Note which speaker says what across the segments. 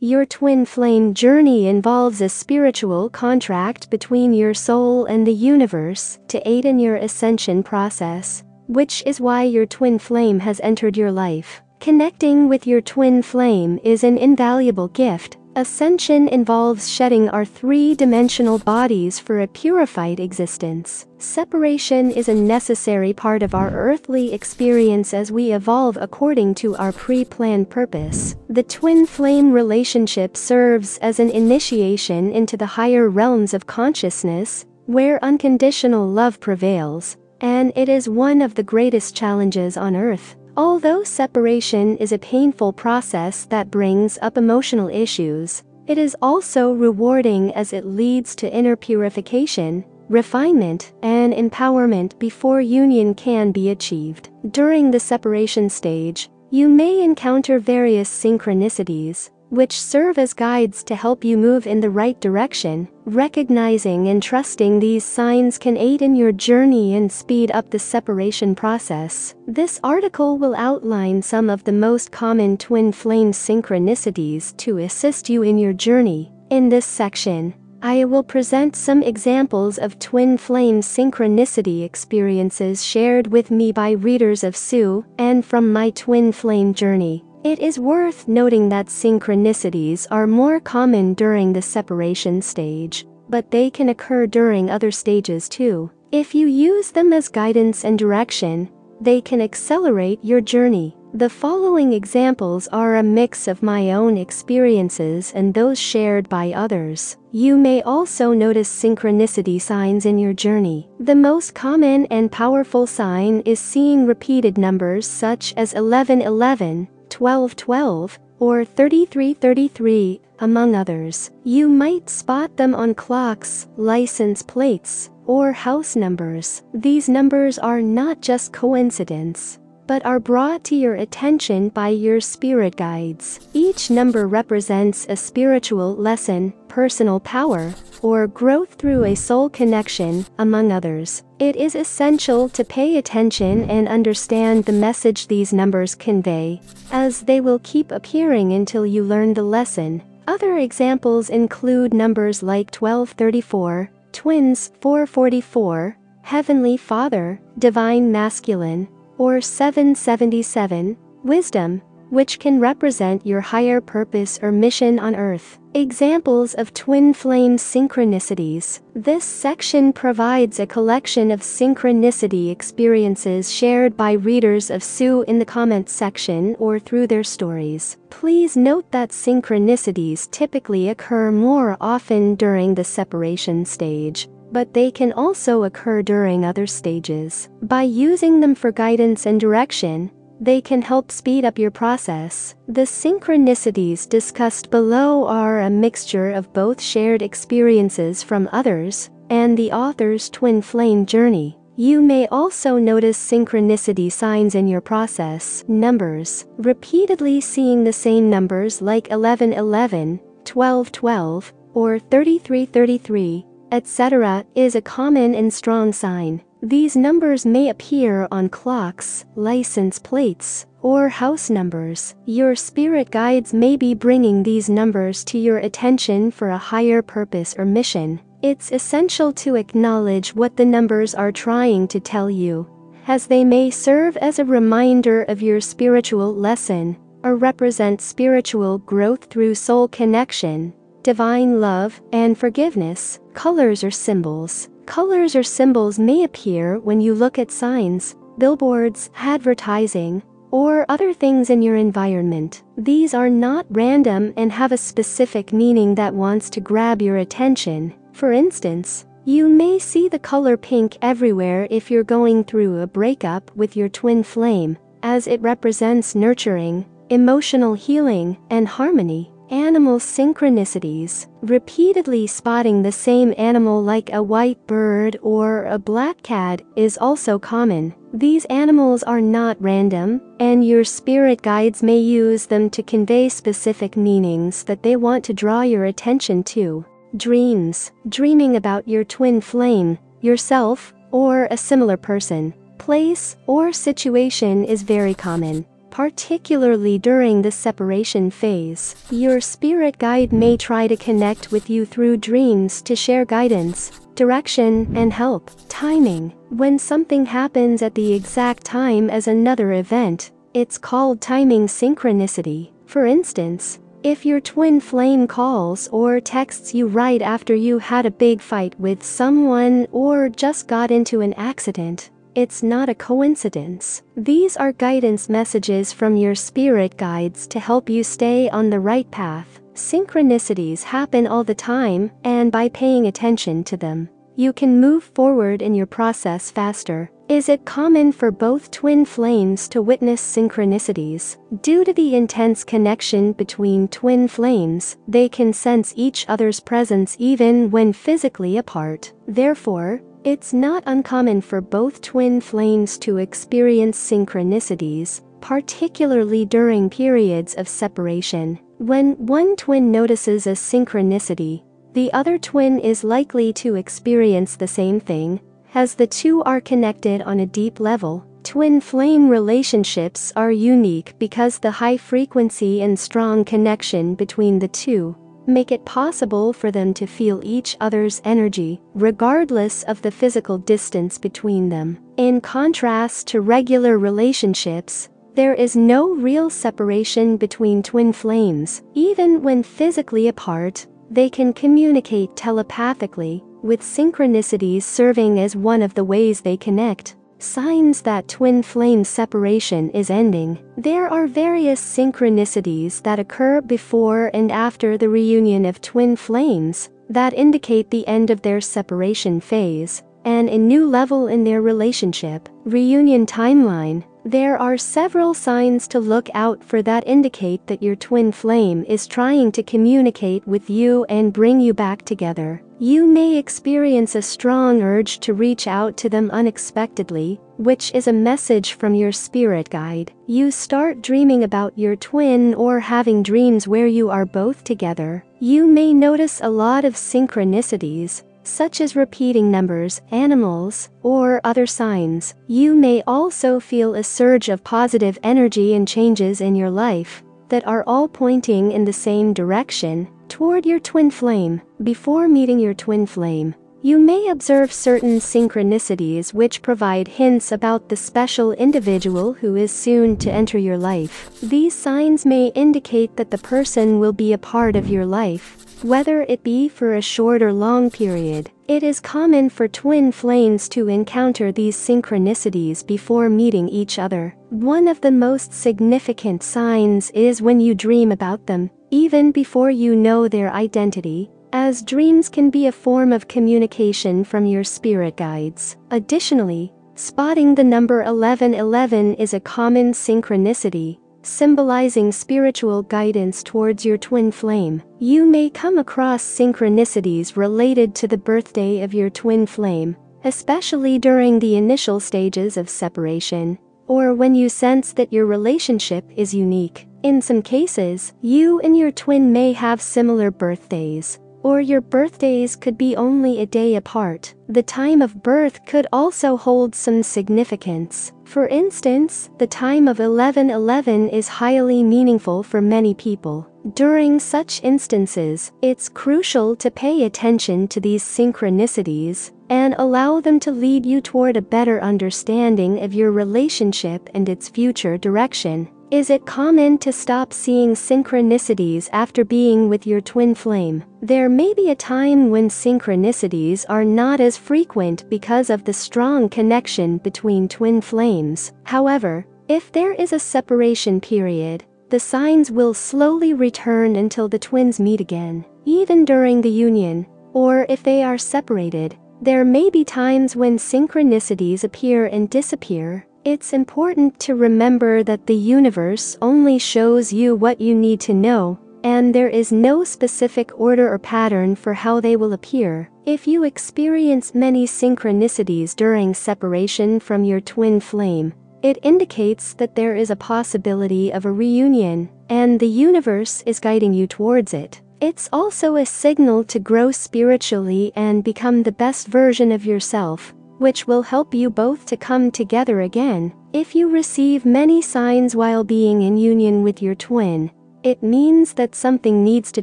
Speaker 1: Your twin flame journey involves a spiritual contract between your soul and the universe to aid in your ascension process, which is why your twin flame has entered your life. Connecting with your twin flame is an invaluable gift. Ascension involves shedding our three dimensional bodies for a purified existence. Separation is a necessary part of our earthly experience as we evolve according to our pre planned purpose. The twin flame relationship serves as an initiation into the higher realms of consciousness, where unconditional love prevails, and it is one of the greatest challenges on earth. Although separation is a painful process that brings up emotional issues, it is also rewarding as it leads to inner purification, refinement, and empowerment before union can be achieved. During the separation stage, you may encounter various synchronicities, which serve as guides to help you move in the right direction. Recognizing and trusting these signs can aid in your journey and speed up the separation process. This article will outline some of the most common twin flame synchronicities to assist you in your journey. In this section, I will present some examples of twin flame synchronicity experiences shared with me by readers of Sue and from my twin flame journey. It is worth noting that synchronicities are more common during the separation stage, but they can occur during other stages too. If you use them as guidance and direction, they can accelerate your journey. The following examples are a mix of my own experiences and those shared by others. You may also notice synchronicity signs in your journey. The most common and powerful sign is seeing repeated numbers such as 1111, 1212, or 3333, among others. You might spot them on clocks, license plates, or house numbers. These numbers are not just coincidence but are brought to your attention by your spirit guides. Each number represents a spiritual lesson, personal power, or growth through a soul connection, among others. It is essential to pay attention and understand the message these numbers convey, as they will keep appearing until you learn the lesson. Other examples include numbers like 1234, twins 444, Heavenly Father, Divine Masculine, or 777, wisdom, which can represent your higher purpose or mission on Earth. Examples of twin flame synchronicities. This section provides a collection of synchronicity experiences shared by readers of Sue in the comments section or through their stories. Please note that synchronicities typically occur more often during the separation stage but they can also occur during other stages. By using them for guidance and direction, they can help speed up your process. The synchronicities discussed below are a mixture of both shared experiences from others and the author's twin flame journey. You may also notice synchronicity signs in your process. Numbers. Repeatedly seeing the same numbers like 1111, 1212, or 3333 etc., is a common and strong sign. These numbers may appear on clocks, license plates, or house numbers. Your spirit guides may be bringing these numbers to your attention for a higher purpose or mission. It's essential to acknowledge what the numbers are trying to tell you, as they may serve as a reminder of your spiritual lesson or represent spiritual growth through soul connection divine love, and forgiveness, colors or symbols. Colors or symbols may appear when you look at signs, billboards, advertising, or other things in your environment. These are not random and have a specific meaning that wants to grab your attention. For instance, you may see the color pink everywhere if you're going through a breakup with your twin flame, as it represents nurturing, emotional healing, and harmony. Animal synchronicities. Repeatedly spotting the same animal like a white bird or a black cat is also common. These animals are not random, and your spirit guides may use them to convey specific meanings that they want to draw your attention to. Dreams. Dreaming about your twin flame, yourself, or a similar person, place, or situation is very common particularly during the separation phase. Your spirit guide may try to connect with you through dreams to share guidance, direction, and help. Timing. When something happens at the exact time as another event, it's called timing synchronicity. For instance, if your twin flame calls or texts you right after you had a big fight with someone or just got into an accident, it's not a coincidence. These are guidance messages from your spirit guides to help you stay on the right path. Synchronicities happen all the time, and by paying attention to them, you can move forward in your process faster. Is it common for both twin flames to witness synchronicities? Due to the intense connection between twin flames, they can sense each other's presence even when physically apart. Therefore, it's not uncommon for both twin flames to experience synchronicities, particularly during periods of separation. When one twin notices a synchronicity, the other twin is likely to experience the same thing, as the two are connected on a deep level. Twin flame relationships are unique because the high frequency and strong connection between the two make it possible for them to feel each other's energy, regardless of the physical distance between them. In contrast to regular relationships, there is no real separation between twin flames. Even when physically apart, they can communicate telepathically, with synchronicities serving as one of the ways they connect. Signs that twin flame separation is ending. There are various synchronicities that occur before and after the reunion of twin flames that indicate the end of their separation phase and a new level in their relationship. Reunion timeline. There are several signs to look out for that indicate that your twin flame is trying to communicate with you and bring you back together. You may experience a strong urge to reach out to them unexpectedly, which is a message from your spirit guide. You start dreaming about your twin or having dreams where you are both together. You may notice a lot of synchronicities, such as repeating numbers, animals, or other signs. You may also feel a surge of positive energy and changes in your life that are all pointing in the same direction toward your twin flame. Before meeting your twin flame, you may observe certain synchronicities which provide hints about the special individual who is soon to enter your life. These signs may indicate that the person will be a part of your life whether it be for a short or long period. It is common for twin flames to encounter these synchronicities before meeting each other. One of the most significant signs is when you dream about them, even before you know their identity, as dreams can be a form of communication from your spirit guides. Additionally, spotting the number 1111 is a common synchronicity, symbolizing spiritual guidance towards your twin flame. You may come across synchronicities related to the birthday of your twin flame, especially during the initial stages of separation, or when you sense that your relationship is unique. In some cases, you and your twin may have similar birthdays, or your birthdays could be only a day apart. The time of birth could also hold some significance. For instance, the time of 1111 is highly meaningful for many people. During such instances, it's crucial to pay attention to these synchronicities and allow them to lead you toward a better understanding of your relationship and its future direction. Is it common to stop seeing synchronicities after being with your twin flame? There may be a time when synchronicities are not as frequent because of the strong connection between twin flames. However, if there is a separation period, the signs will slowly return until the twins meet again. Even during the union, or if they are separated, there may be times when synchronicities appear and disappear, it's important to remember that the universe only shows you what you need to know, and there is no specific order or pattern for how they will appear. If you experience many synchronicities during separation from your twin flame, it indicates that there is a possibility of a reunion, and the universe is guiding you towards it. It's also a signal to grow spiritually and become the best version of yourself which will help you both to come together again. If you receive many signs while being in union with your twin, it means that something needs to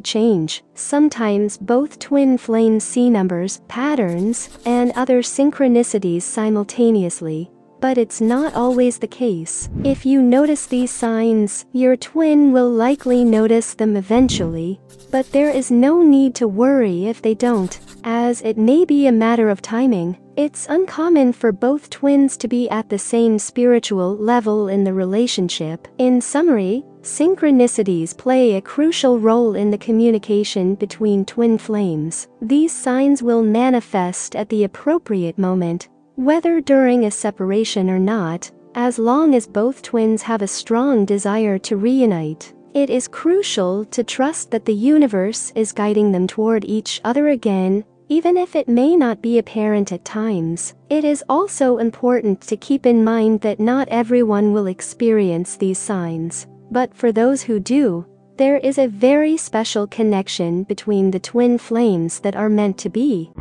Speaker 1: change. Sometimes both twin flames see numbers, patterns, and other synchronicities simultaneously. But it's not always the case. If you notice these signs, your twin will likely notice them eventually. But there is no need to worry if they don't, as it may be a matter of timing. It's uncommon for both twins to be at the same spiritual level in the relationship. In summary, Synchronicities play a crucial role in the communication between twin flames. These signs will manifest at the appropriate moment, whether during a separation or not, as long as both twins have a strong desire to reunite. It is crucial to trust that the universe is guiding them toward each other again, even if it may not be apparent at times. It is also important to keep in mind that not everyone will experience these signs. But for those who do, there is a very special connection between the twin flames that are meant to be.